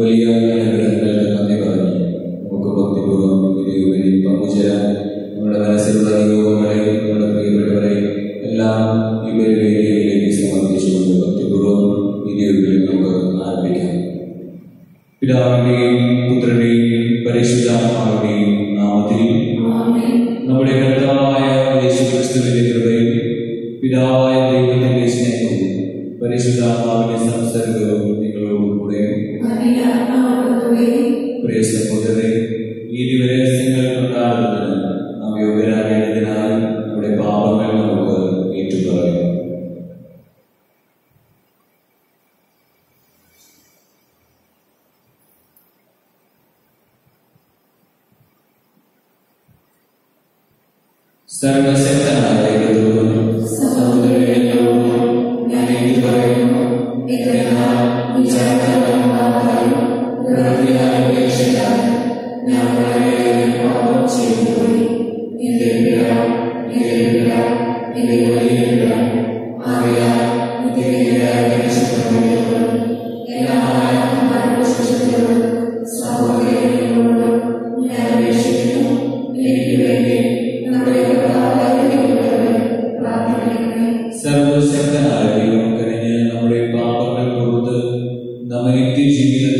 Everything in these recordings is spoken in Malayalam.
വലിയ a gente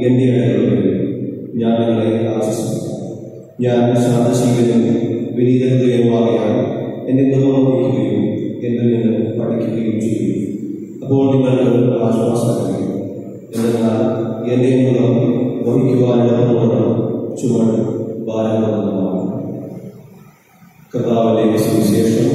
എന്റെ ഇടകളിൽ ഞാൻ നിങ്ങളെ ആശ്വസിപ്പിക്കാം. ഞാൻ ശാന്തശീലനും വിനീത ഹൃദയമാകയാൽ എന്റെ നിർമ്മിക്കുകയും എന്നിൽ നിന്ന് പഠിക്കുകയും ചെയ്യും. അപ്പോൾ നിങ്ങൾക്ക് ആശ്വാസമായിരിക്കും. എന്നാൽ എന്റെ മുഖം വഹിക്കുവാനുള്ള പ്രവണത ചുമൻ ഭാരതമാണ് കർത്താവിന്റെ സുവിശേഷം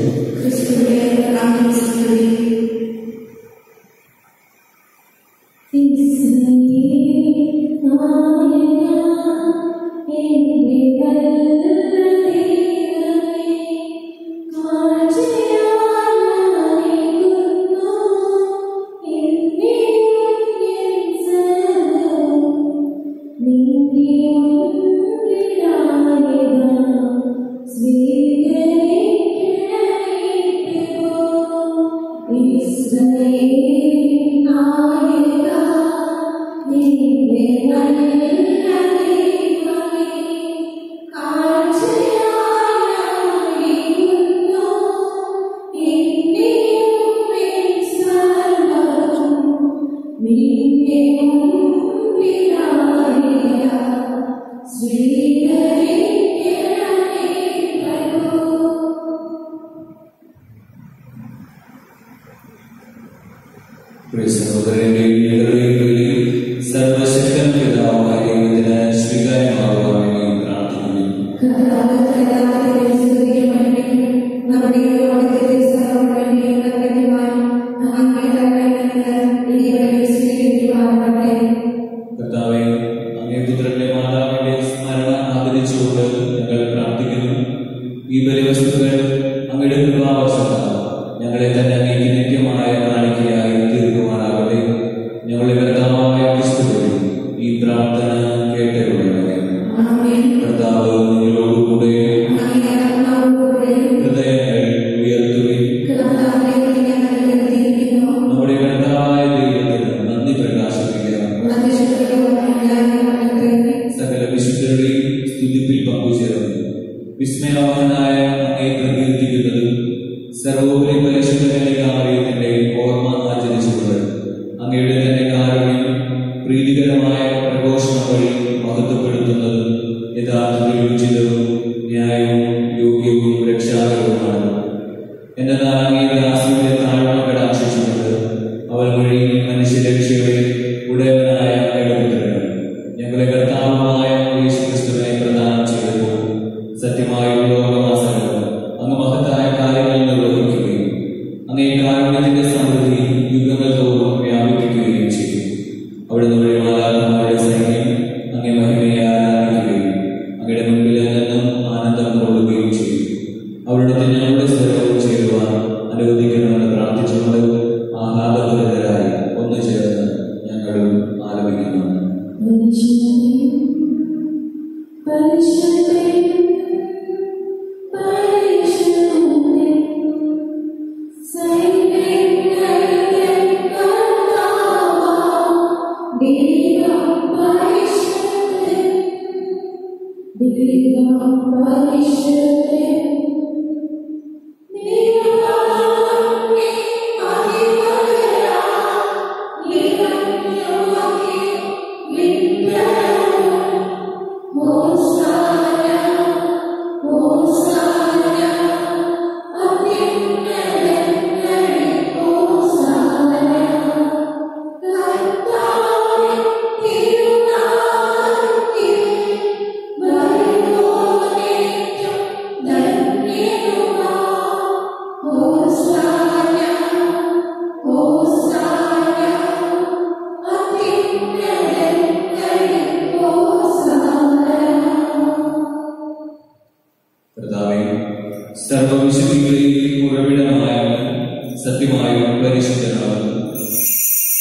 service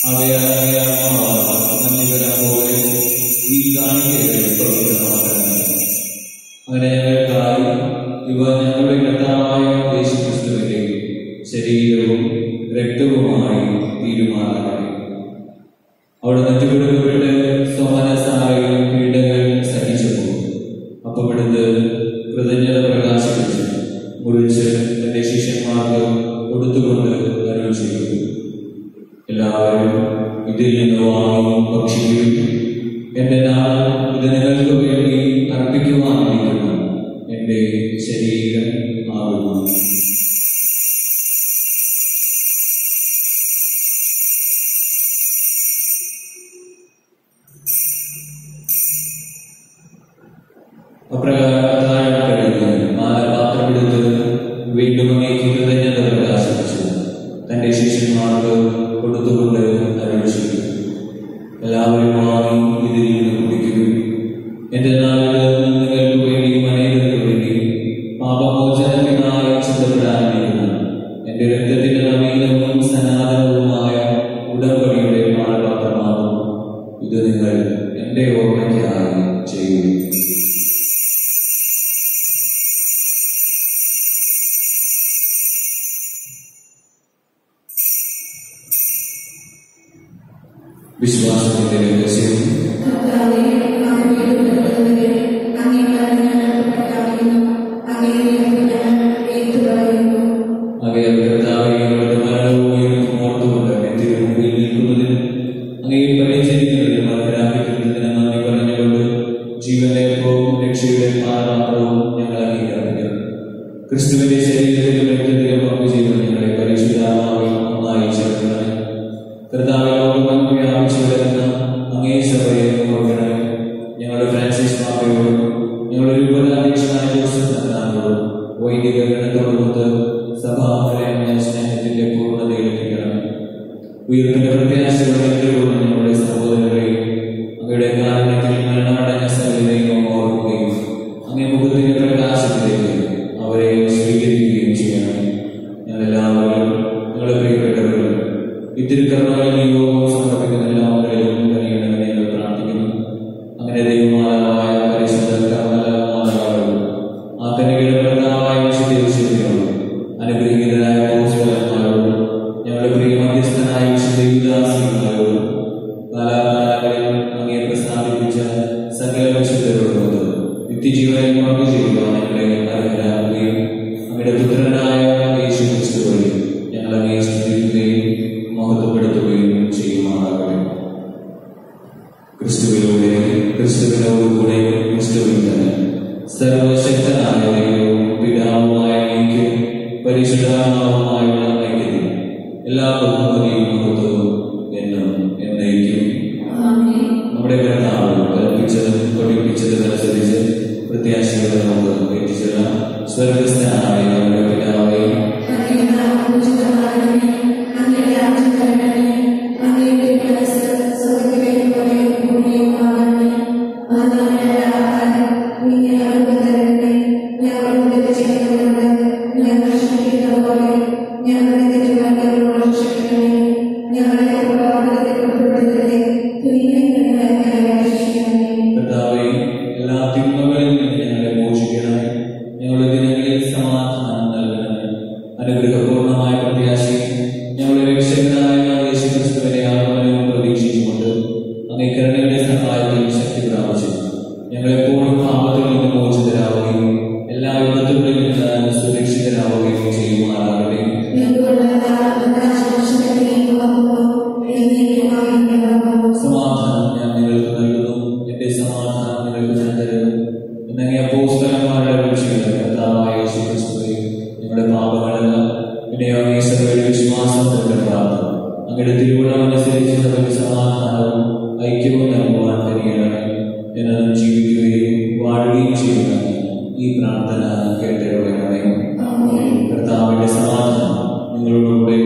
പോലെ विश्वास में मेरे कैसे हूँ guys to do പിന്നെയോ ഈശ്വരയുടെ വിശ്വാസത്തിന്റെ പ്രാർത്ഥന അങ്ങയുടെ തിരുവനമനുസരിച്ച് സകല സമാധാനവും ഐക്യവും നൽകുവാൻ കഴിയണം എന്നത് ജീവിക്കുകയും വാഴുകയും ചെയ്യുക ഈ പ്രാർത്ഥന കേട്ടവരെ കർത്താവിന്റെ സമാധാനം നിങ്ങളോടുകൂടെ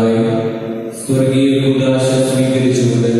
പിതാവേ സ്വർഗീയ കൂടാശ സ്വീകരിച്ചുകൊണ്ട്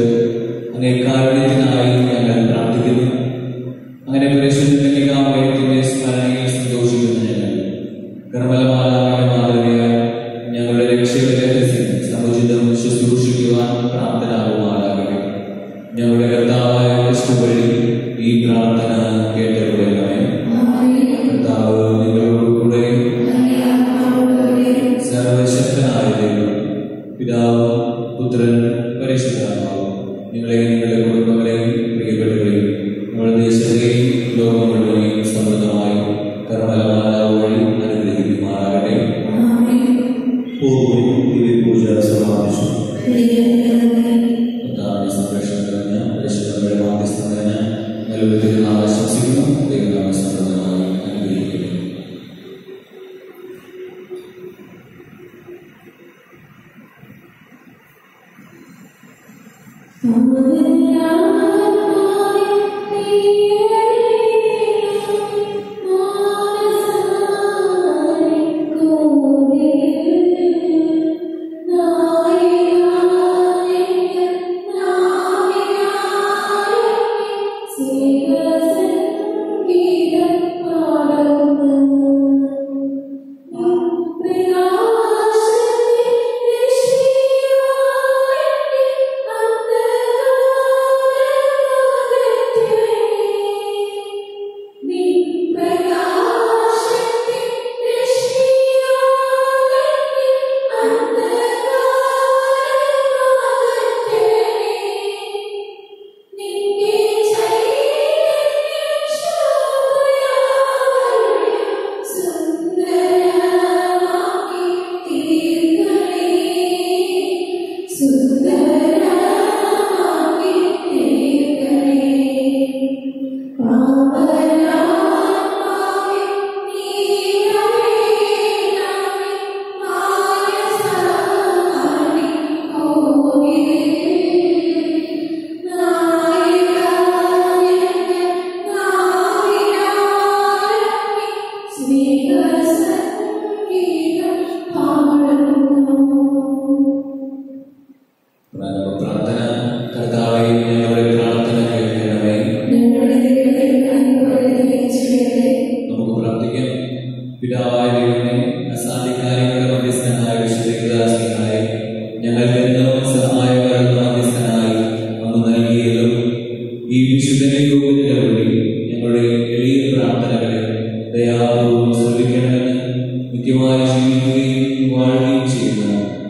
നന്ദിയും വാഴ്കയും ചെയ്യുന്ന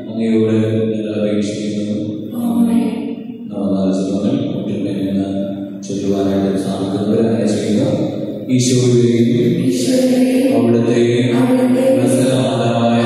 അങ്ങയോട് ഞങ്ങൾ അപേക്ഷിക്കുന്നു നവനാലോചനകൾ എങ്ങനെ ചൊല്ലുവാനായിട്ട് സാധിക്കുന്നവരായ ചെയ്യുക ഈശോയുടെയും അവിടുത്തെയും മാതാവായ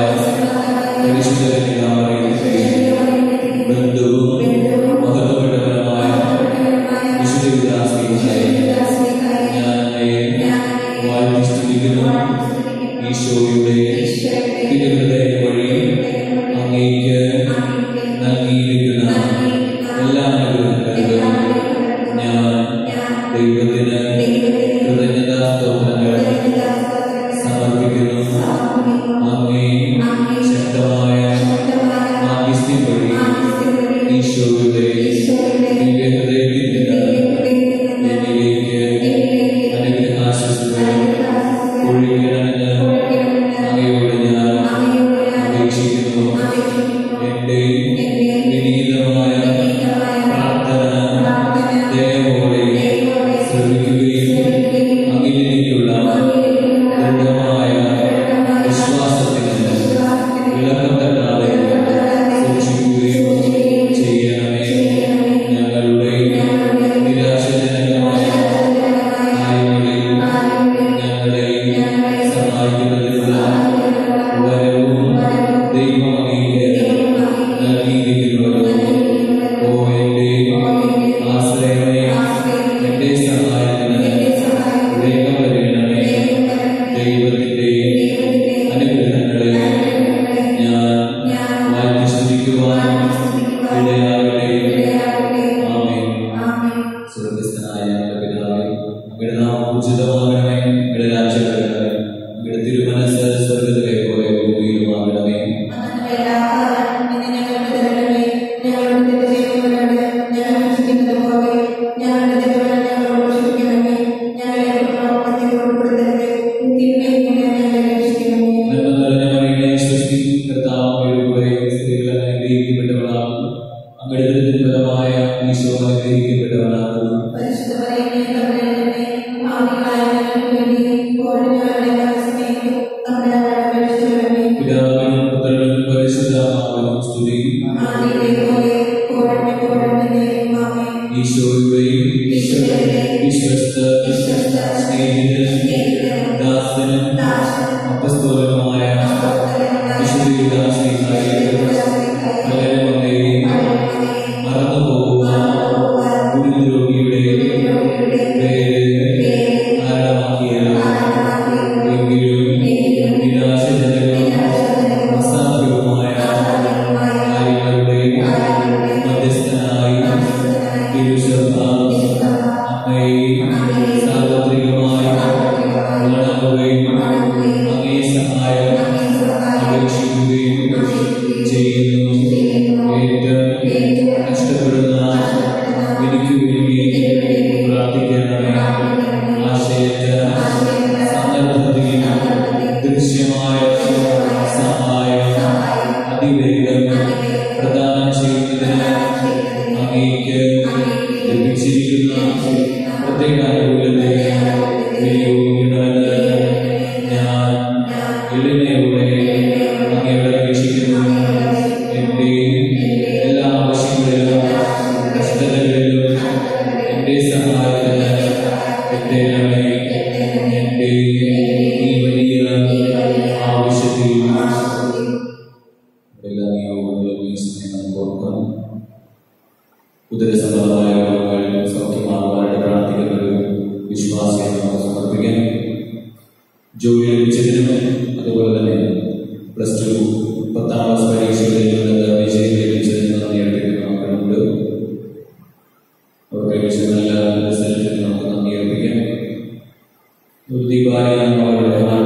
Amen.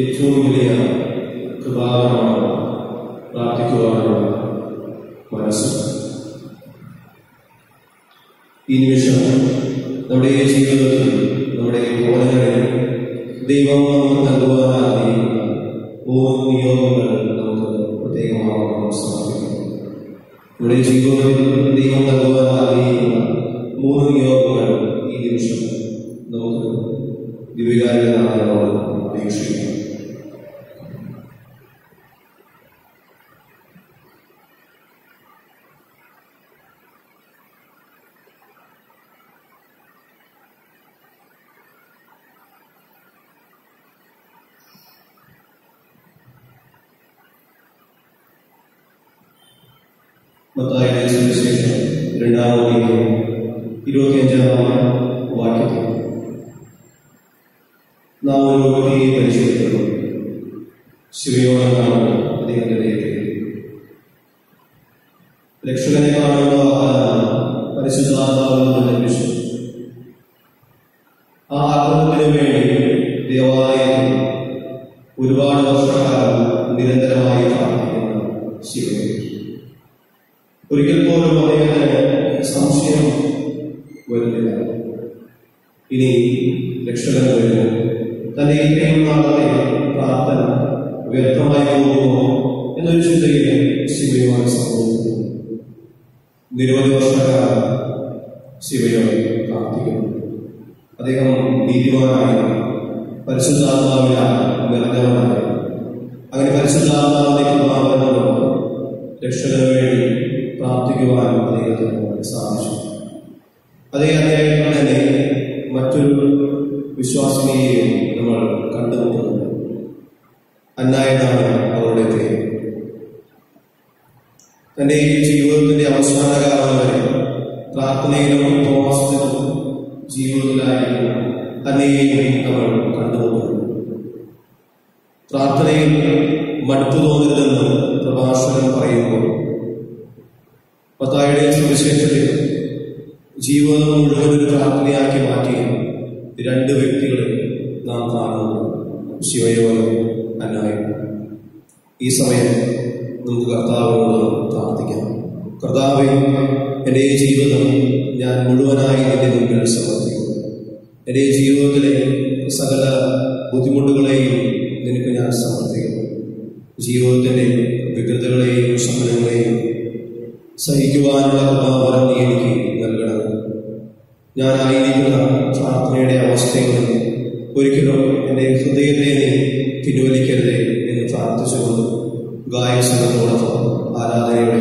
ഏറ്റവും വലിയ കൃപാകരമാണ് പ്രാർത്ഥിക്കുവാനുള്ള മനസ്സ്. ഈ നിമിഷം നമ്മുടെ ജീവിതത്തിൽ നമ്മുടെ ഈ ഭവനങ്ങളിൽ ദൈവം നമുക്ക് ആഗ്രഹിക്കുന്ന മൂന്ന് നിയോഗങ്ങൾ നമുക്ക് പ്രത്യേകമാകാൻ സാധിക്കും. നമ്മുടെ ജീവിതത്തിൽ ദൈവം നൽകുവാൻ മൂന്ന് നിയോഗങ്ങൾ ഈ നിമിഷം നമുക്ക് ദിവ്യകാരനാഥനോട് അപേക്ഷിക്കാം മത്തായിയുടെ സുവിശേഷം രണ്ടാം അധ്യായം ഇരുപത്തിയഞ്ചാം വാക്യത്തിൽ. നാം ഒരു പരിശോധിക്കുന്നു. ശിവയോടെന്നാണ് അദ്ദേഹത്തിന്റെ നാളത്തെ പ്രാർത്ഥന വ്യക്തമായി പോകുമോ എന്നൊരു ചിന്തയിൽ ശിവയുമായി സംഭവിക്കുന്നു നിരവധി വർഷക്കാലം ശിവയോട് പ്രാർത്ഥിക്കുന്നു. അദ്ദേഹം നീതിമാനായി പരിശുദ്ധാത്മാവിനാൽ നിറഞ്ഞവനായി അങ്ങനെ പരിശുദ്ധാത്മാവിലേക്ക് കൃപാവരണമാണ് രക്ഷകന് വേണ്ടി പ്രാർത്ഥിക്കുവാനും അദ്ദേഹത്തിന് സാധിച്ചു. അതേ അദ്ദേഹം തന്നെ മറ്റൊരു വിശ്വാസിനെയും നമ്മൾ കണ്ടുമുട്ടുന്നത് അന്നായതാണ് അവരുടെ പേര് തന്റെ ഈ ജീവിതത്തിന്റെ അവസാന കാലം വരെ പ്രാർത്ഥനയിലും ഉപവാസത്തിലും ജീവിതത്തിലായിരുന്നു തന്നെയും നമ്മൾ കണ്ടുമുട്ടുന്നു പ്രാർത്ഥനയിൽ മടുപ്പ് തോന്നില്ലെന്ന് പ്രഭാഷകൻ പറയുമ്പോൾ പത്തായുടെ സുവിശേഷത്തിൽ ജീവിതം മുഴുവൻ ഒരു പ്രാർത്ഥനയാക്കി മാറ്റി രണ്ട് വ്യക്തികളെ നാം കാണുന്നു. ശിവയോലും അന്നായും ഈ സമയം നമുക്ക് കർത്താവിനോട് പ്രാർത്ഥിക്കാം. കർത്താവെ എന്റെ ജീവിതം ഞാൻ മുഴുവനായി എന്റെ മുമ്പിൽ സമർപ്പിക്കുന്നു. എന്റെ ജീവിതത്തിലെ സകല ബുദ്ധിമുട്ടുകളെയും നിനക്ക് ഞാൻ സമർപ്പിക്കുന്നു. ജീവിതത്തിന്റെ വികൃതകളെയും ശമനങ്ങളെയും സഹിക്കുവാനുള്ള കൃപാവരം നീ എനിക്ക് ഞാനായിരിക്കുന്ന പ്രാർത്ഥനയുടെ അവസ്ഥയിൽ ഒരിക്കലും എന്റെ ഹൃദയത്തെ നീ പിൻവലിക്കരുതേ എന്ന് പ്രാർത്ഥിച്ചുകൊണ്ട് ഗായസംഘത്തോടൊപ്പം ആരാധനയുടെ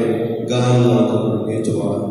ഗാനം നമുക്ക് ഏറ്റുപാടാം.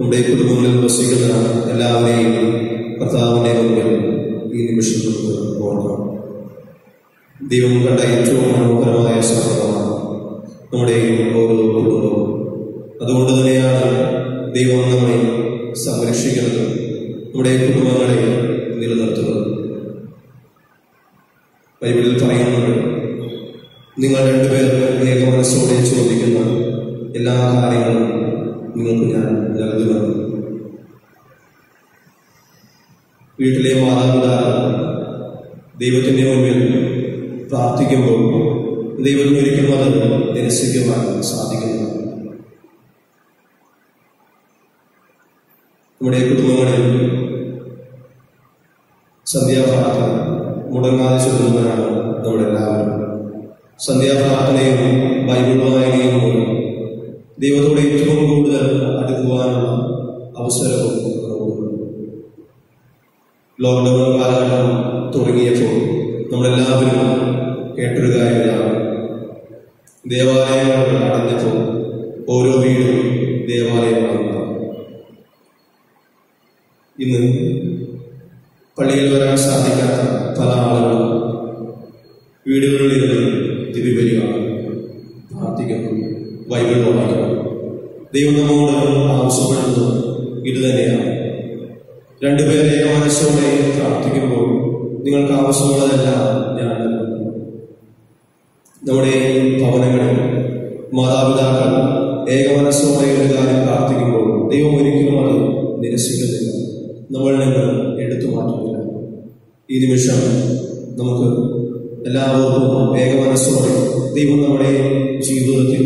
നമ്മുടെ കുടുംബങ്ങളിൽ വസിക്കുന്ന എല്ലാവരെയും കർത്താവിനെ മുമ്പിൽ ഈ നിമിഷം നമുക്ക് ദൈവം കണ്ട ഏറ്റവും മനോഹരമായ സമയമാണ് നമ്മുടെ ഓരോ കുടുംബവും അതുകൊണ്ട് തന്നെയാണ് ദൈവം നമ്മെ സംരക്ഷിക്കുന്നത് നമ്മുടെ കുടുംബങ്ങളെ നിലനിർത്തുന്നത്. ബൈബിളിൽ പറയുന്നുണ്ട് നിങ്ങൾ രണ്ടുപേർ ഏക മനസ്സോടെ ചോദിക്കുന്ന എല്ലാ കാര്യങ്ങളും നിങ്ങൾക്ക് ഞാൻ നൽകുമെന്ന് വീട്ടിലെ മാതാപിതാക്കൾ ദൈവത്തിന്റെ മുമ്പിൽ പ്രാർത്ഥിക്കുമ്പോൾ ദൈവത്തിന് ഒരിക്കലും അത് നിരസിക്കുവാൻ സാധിക്കുന്നു. നമ്മുടെ കുടുംബങ്ങളിൽ സന്ധ്യാപ്രാർത്ഥന മുടങ്ങാതെ ചൊല്ലുന്നവരാണ് നമ്മളെല്ലാവരും. സന്ധ്യാപ്രാർത്ഥനയും ബൈബിൾ വായനയും മൂലം ദൈവത്തോട് ഏറ്റവും കൂടുതൽ അടുക്കുവാനുള്ള അവസരവും ലോക്ക്ഡൗൺ കാലഘട്ടം തുടങ്ങിയപ്പോൾ നമ്മളെല്ലാവരും കേട്ടൊരു കാര്യമാണ് ദേവാലയങ്ങൾ അടഞ്ഞപ്പോൾ ഓരോ വീടും ദേവാലയമാണ് ഇന്ന് പള്ളിയിൽ വരാൻ സാധിക്കാത്ത പല ആളുകളും വീടുകളിൽ നിന്ന് ദിവ്യപരിയാണ് പ്രാർത്ഥിക്കുന്നു. ബൈബിൾ ദൈവം നമ്മോട് ആവശ്യപ്പെടുന്നത് ഇത് തന്നെയാണ് രണ്ടുപേരെ മനസ്സോടെ പ്രാർത്ഥിക്കുമ്പോൾ നിങ്ങൾക്ക് ആവശ്യമുള്ളതെല്ലാം ഞാൻ നമ്മുടെ ഭവനങ്ങളിൽ മാതാപിതാക്കൾ ഏകമനസ്സോടെ ഒരു കാര്യം പ്രാർത്ഥിക്കുമ്പോൾ ദൈവം ഒരിക്കലും അത് നിരസിക്കുന്നില്ല. നമ്മൾ നിന്ന് എടുത്തു മാറ്റുന്നില്ല. ഈ നിമിഷം നമുക്ക് എല്ലാവർക്കും ഏകമനസ്സോടെ ദൈവം നമ്മുടെ ജീവിതത്തിൽ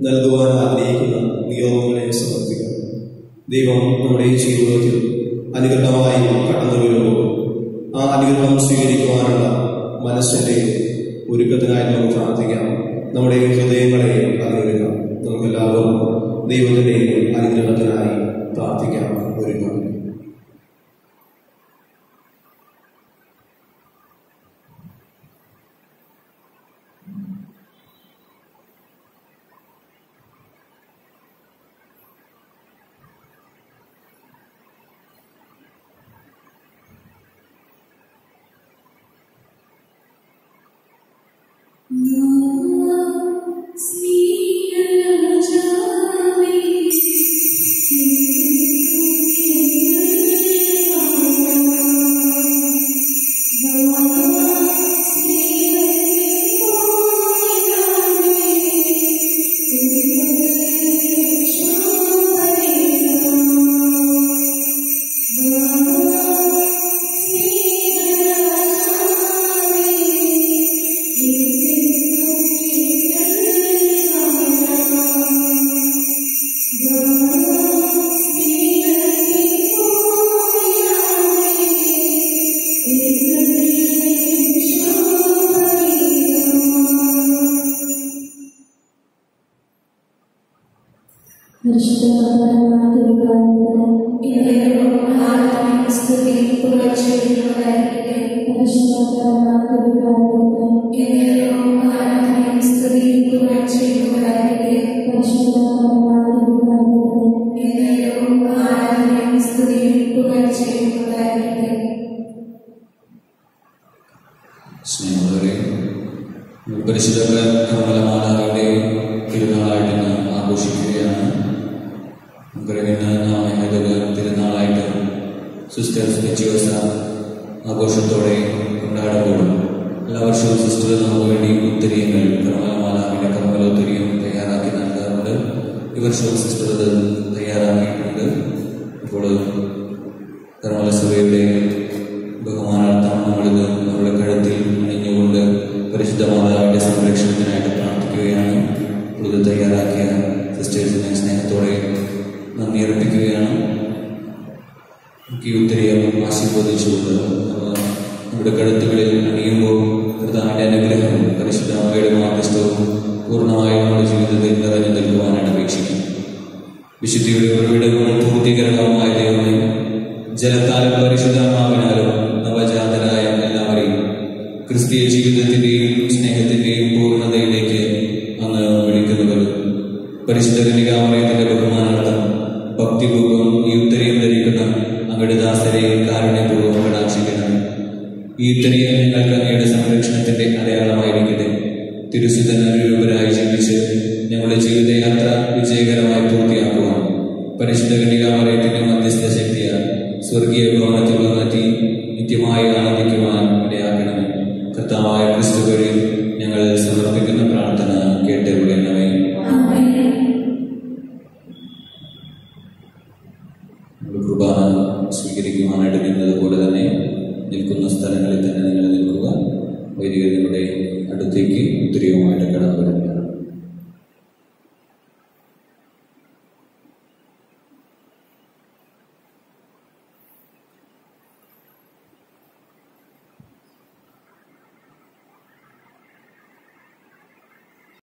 നൽകുവാൻ ആഗ്രഹിക്കുന്ന നിയോഗങ്ങളെ സമർപ്പിക്കാം. ദൈവം നമ്മുടെ ഈ ജീവിതത്തിൽ അനുഗ്രഹമായി കടന്നു വരുമ്പോൾ ആ അനുഗ്രഹം സ്വീകരിക്കുവാനുള്ള മനസ്സിന്റെ ഒരുക്കത്തിനായി നമുക്ക് പ്രാർത്ഥിക്കാം. നമ്മുടെ ഹൃദയങ്ങളെ അറിയിക്കാം നമുക്കെല്ലാവർക്കും ദൈവത്തിന്റെ അനുഗ്രഹത്തിനായി പ്രാർത്ഥിക്കാം. ഒരുങ്ങാം. പ്രാർത്ഥിക്കാനും സിസ്റ്റേഴ്സിനെ സ്നേഹത്തോടെ നന്ദി അർപ്പിക്കുകയാണ്. കീഴ്ത്തരിയാവും ആശീർവദിച്ചുകൊണ്ട് നമ്മുടെ കഴുത്തുകളിൽ അണിയുമ്പോൾ അനുഗ്രഹം പരിശുദ്ധ മാർഗസ്ഥവും പൂർണമായും നമ്മുടെ ജീവിതത്തിൽ നിറഞ്ഞു നിൽക്കുവാനാണ് അപേക്ഷിക്കുന്നത് വിശുദ്ധിയുടെ ഉറവിടങ്ങളും പൂർത്തീകരണവുമായ ദൈവമേ ജലത്താലും പരിശുദ്ധമാവിനാലും നവജാതരായ എല്ലാവരെയും ക്രിസ്തീയ ജീവിതത്തിന്റെയും